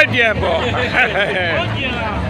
Hodně, bo. Hodně.